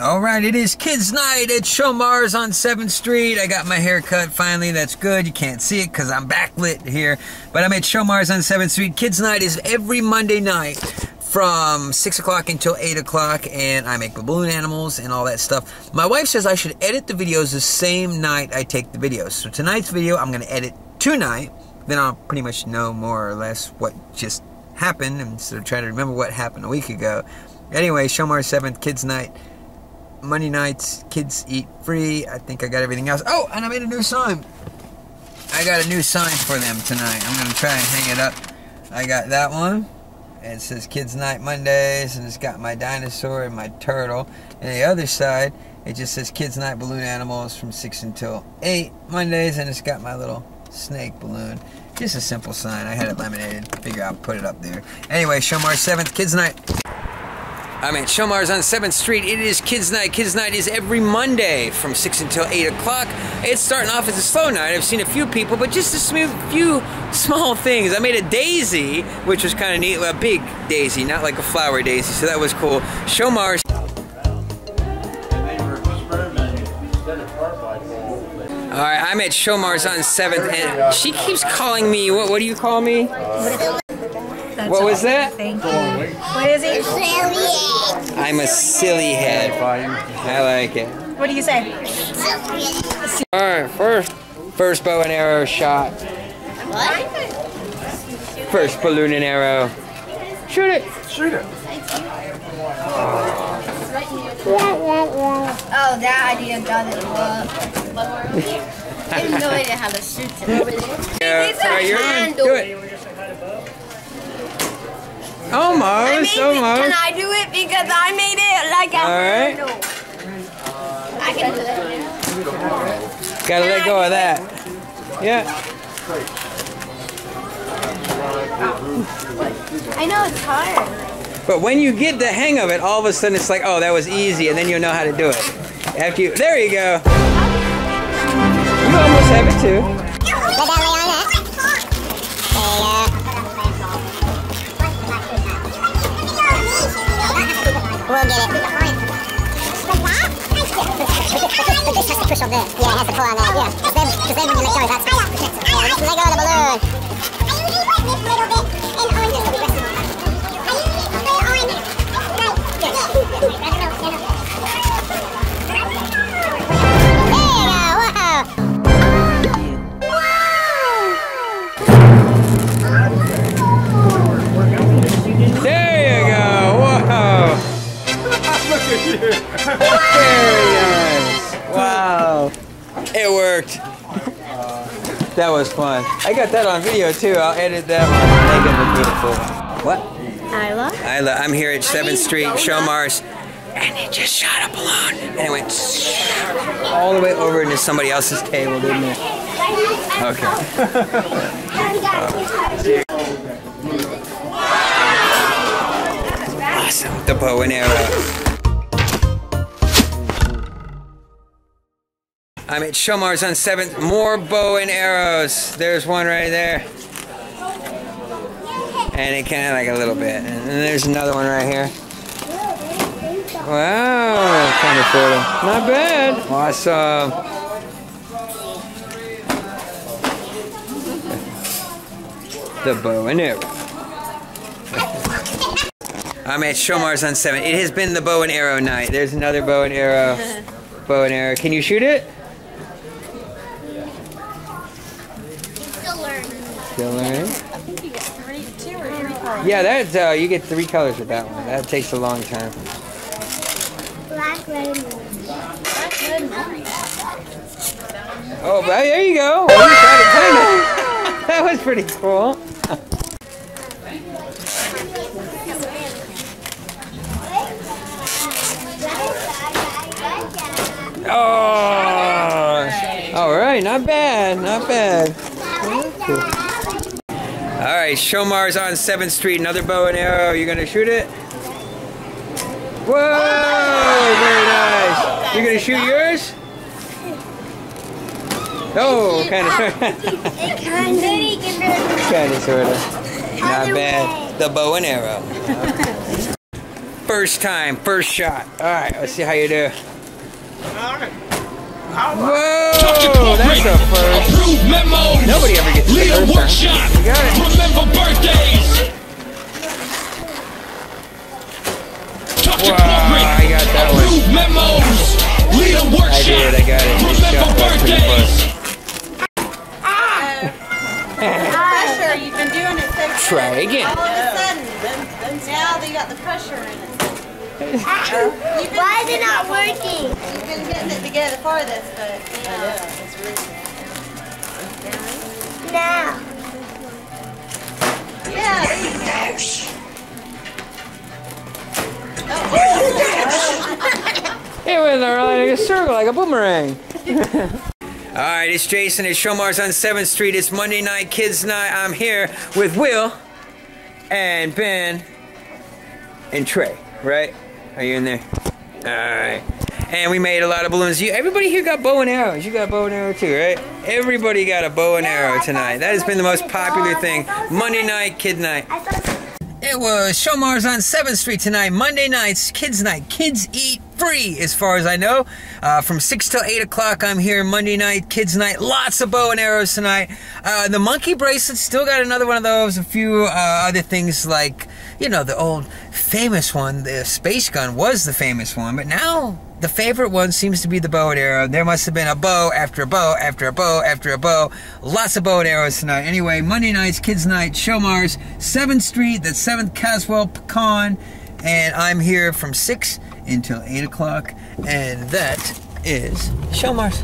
All right, it is kids' night at Showmars on 7th Street. I got my hair cut finally. That's good. You can't see it because I'm backlit here. But I'm at Showmars on 7th Street. Kids' night is every Monday night from 6 o'clock until 8 o'clock, and I make balloon animals and all that stuff. My wife says I should edit the videos the same night I take the videos. So tonight's video, I'm going to edit tonight. Then I'll pretty much know more or less what just happened instead of trying to remember what happened a week ago. Anyway, Showmars 7th, Kids' Night. Monday nights, kids eat free. I think I got everything else. Oh, and I made a new sign. I got a new sign for them tonight. I'm to try and hang it up. I got that one. It says Kids Night Mondays, and it's got my dinosaur and my turtle. And the other side, it just says Kids Night Balloon Animals from 6 until 8 Mondays, and it's got my little snake balloon. Just a simple sign. I had it laminated. Figure I'll put it up there. Anyway, Showmars 7th, Kids Night. I'm at Showmars on 7th Street. It is Kids Night. Kids Night is every Monday from 6 until 8 o'clock. It's starting off as a slow night. I've seen a few people, but just a few small things. I made a daisy, which was kind of neat. A big daisy, not like a flower daisy, so that was cool. Showmars. All right, I'm at Showmars on 7th, and she keeps calling me, what, what do you call me? That's What was that? Thank you. What is it? I'm a silly head. I like it. What do you say? All right, first, first bow and arrow shot. What? First balloon and arrow. Shoot it. Shoot it. Oh, that idea got it. I have no idea how to shoot it. Yeah, It's a all right, you're handle. Do it. Almost, made it. Can. I do it because I made it like a All right. handle? I can do it. Gotta let go of that. Yeah. I know it's hard. But when you get the hang of it, all of a sudden it's like, oh, that was easy, and then you'll know how to do it. After you, there you go. You almost have it too. Get it. But this push on there. Yeah, it has on that. Yeah. Because then, then when you let go, that's yeah, let go of the balloon. Very nice. Wow. It worked. That was fun. I got that on video too. I'll edit that one. Make it look beautiful. What? Isla? Isla, I'm here at 7th Street, Showmars, and it just shot a balloon. And it went all the way over into somebody else's table, didn't it? Okay. Awesome. The bow and arrow. I'm at Showmars on 7th. More bow and arrows. There's one right there. And it kind of like a little bit. And there's another one right here. Wow, kind of of. Not bad. Awesome. The bow and arrow. I'm at Showmars on 7. It has been the bow and arrow night. There's another bow and arrow. Bow and arrow. Can you shoot it? Learning. Still learning. Yeah, that's uh, you get three colors with that one. That takes a long time. Black, red, and Oh, but there you go. Well, you got it kinda. That was pretty cool. Oh, all right, not bad, not bad. All right, Showmars on 7th Street, another bow and arrow. You gonna shoot it? Whoa, very nice. You gonna shoot yours? Oh, kind of, kind of, sort of. Not bad. The bow and arrow. First time, first shot. All right, let's see how you do. Whoa, that's a first. Approved memos. Nobody ever gets the Lead a first time. workshop. You got it. Remember birthdays. Talk Wow. I got that one. Approved memos. Lead a I workshop. did, I got it. Remember shot. That's pretty birthdays. Pressure, uh, you've been doing it so good. Try again. All of a sudden, now they got the pressure in it. You've been, Why is it not working? you've been getting it together for this, but you know. Now. Yeah, there you go. It went around like a circle, like a boomerang. All right, it's Jason at Showmars on 7th Street. It's Monday night, kids' night. I'm here with Will and Ben and Trey, right? Are you in there? All right. And we made a lot of balloons. You, everybody here got bow and arrows. You got bow and arrow too, right? Everybody got a bow and arrow tonight. That has been the most popular thing. Monday night, kid night. It was Showmars on 7th Street tonight, Monday nights, kids night. Kids eat free, as far as I know. Uh, from 6 till 8 o'clock, I'm here Monday night, kids night. Lots of bow and arrows tonight. Uh, the monkey bracelet, still got another one of those. A few uh, other things like, you know, the old famous one, the space gun was the famous one, but now the favorite one seems to be the bow and arrow. There must have been a bow after a bow after a bow after a bow. Lots of bow and arrows tonight. Anyway, Monday nights, kids' night, Showmars, 7th Street, the 7th Caswell Pecan. And I'm here from 6 until 8 o'clock. And that is Showmars.